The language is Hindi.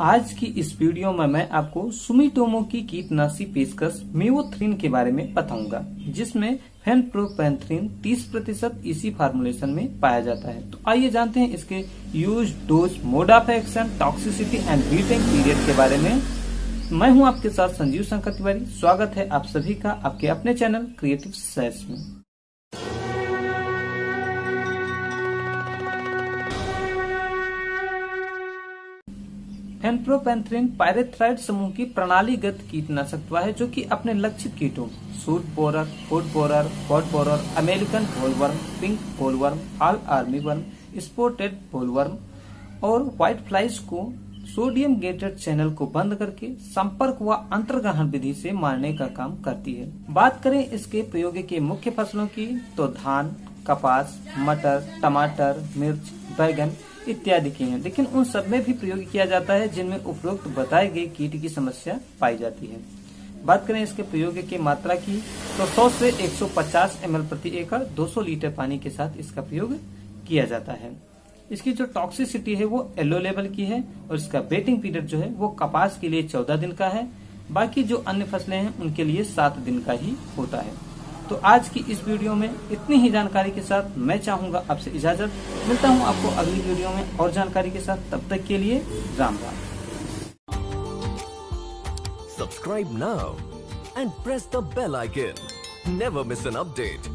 आज की इस वीडियो में मैं आपको सुमिटोमो की कीटनाशी पेशकश मेवोथ्रिन के बारे में बताऊँगा, जिसमें फेनप्रोपेंथ्रिन 30 प्रतिशत इसी फार्मूलेशन में पाया जाता है। तो आइए जानते हैं इसके use dose mode of action toxicity and waiting period के बारे में। मैं हूँ आपके साथ संजीव शंकर तिवारी, स्वागत है आप सभी का आपके अपने चैनल क्रिएटिव सेस में। फेनप्रोपेंथ्रिन पायरेथ्राइड समूह की प्रणालीगत कीटनाशक दवा है जो कि अपने लक्षित कीटों, shoot borer fruit borer pod borer, American bollworm pink bollworm fall army worm, spotted bollworm और व्हाइट फ्लाइज को सोडियम गेटेड चैनल को बंद करके संपर्क व अंतर्ग्रहण विधि से मारने का काम करती है। बात करें इसके प्रयोग के मुख्य फ़सलों की तो धान, कपास, मटर, टमाटर, मिर्च, बैगन इत्यादि की हैं। लेकिन उन सब में भी प्रयोग किया जाता है, जिनमें उपरोक्त बताए गए कीट की समस्या पाई जाती है। बात करें इसके प्रयोग की मात्रा की तो 100 से 150 ml प्रति एकड़ 200 लीटर पानी के साथ इसका प्रयोग किया जाता है। इसकी जो टॉक्सिसिटी है वो येलो लेवल की है, और इसका बेटिंग पीरियड जो है वो कपास के लिए चौदह दिन का है। बाकी जो अन्य फ़सलें हैं, उनके लिए सात दिन का ही होता है। तो आज की इस वीडियो में इतनी ही जानकारी के साथ मैं चाहूँगा आपसे इजाज़त। मिलता हूँ आपको अगली वीडियो में और जानकारी के साथ। तब तक के लिए Ram Ram. Subscribe now and press the bell icon Never miss an update.